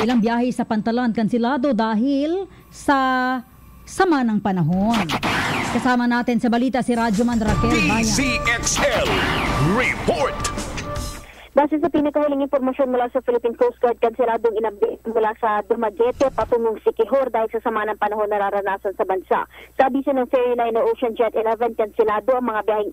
Ilang biyahe sa Pantalan kansilado dahil sa sama ng panahon. Kasama natin sa balita si Radyoman Raquel Bayan. DZXL Report. Base sa pinakahuling impormasyon mula sa Philippine Coast Guard, kanseladong inabit mula sa Dumaguete patungong Sikihor dahil sa sama ng panahon nararanasan sa bansa. Sabi sa ng ferry line Ocean Jet 11, kanselado ang mga biyaheng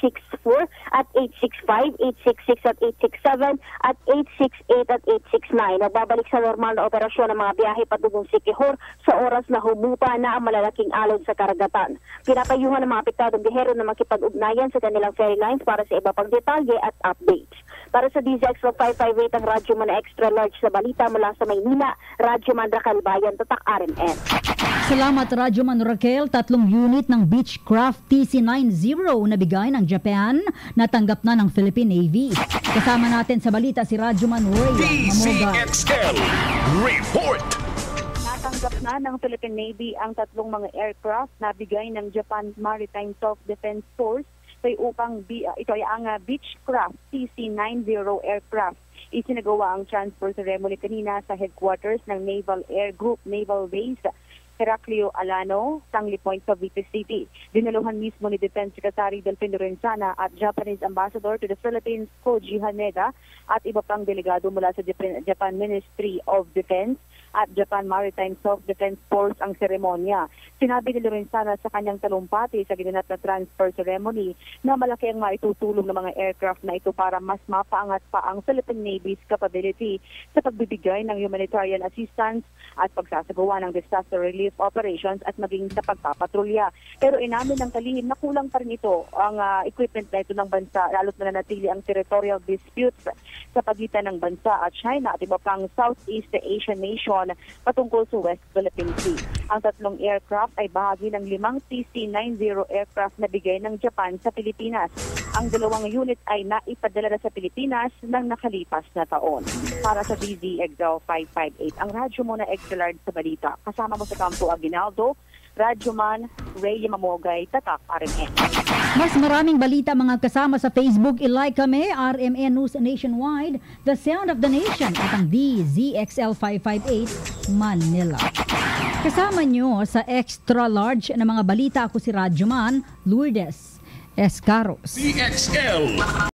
864 at 865, 866 at 867 at 868 at 869. Nagbabalik sa normal na operasyon ng mga biyahe patungong Sikihor sa oras na humupa na ang malalaking alon sa karagatan. Pinapayuhan ng mga apektadong bihero na makipag-ugnayan sa kanilang ferry lines para sa iba pang detalye at updates. Para sa DZX 558 ang Radyo Man Extra Large sa balita mula sa Maynila, Radyo Man Bayan, Tatak RMN. Salamat Radyoman Raquel, tatlong unit ng Beechcraft TC-90 na bigay ng Japan natanggap na ng Philippine Navy. Kasama natin sa balita si Radyoman Roy Mamoga. DZXL Report. Natanggap na ng Philippine Navy ang tatlong mga aircraft na bigay ng Japan Maritime Self-Defense Force ito ay upang bi- uh, ito ay ang uh, Beechcraft TC-90 aircraft. Isinagawa ang transfer ceremony kanina sa headquarters ng Naval Air Group Naval Base Heraclio Alano, Sangli Point, Cavite City. Dinaluhan mismo ni Defense Secretary Delfin Lorenzana at Japanese Ambassador to the Philippines, Koji Haneda, at iba pang delegado mula sa Japan, Ministry of Defense at Japan Maritime Self-Defense Force ang seremonya. Sinabi ni Lorenzana sa kanyang talumpati sa ginanap na transfer ceremony na malaki ang maitutulong ng mga aircraft na ito para mas mapaangat pa ang Philippine Navy's capability sa pagbibigay ng humanitarian assistance at pagsasagawa ng disaster relief operations at maging sa pagpapatrolya. Pero inamin ng kalihim na kulang pa rin ito ang uh, equipment na ito ng bansa lalo't na nanatili ang territorial disputes sa pagitan ng bansa at China at iba pang Southeast Asian nation patungkol sa West Philippine Sea. Ang tatlong aircraft ay bahagi ng limang TC-90 aircraft na bigay ng Japan sa Pilipinas. Ang dalawang unit ay naipadala na sa Pilipinas ng nakalipas na taon. Para sa DZXL 558, ang radyo mo na Excelard sa balita. Kasama mo sa Campo Aguinaldo, Radyoman, Ray Mamogay, Tatak, RMN. Mas maraming balita mga kasama sa Facebook. I-like kami, RMN News Nationwide, The Sound of the Nation at ang DZXL 558 Manila. Kasama nyo sa extra large na mga balita ako si Radyoman Lourdes Escaros. DXL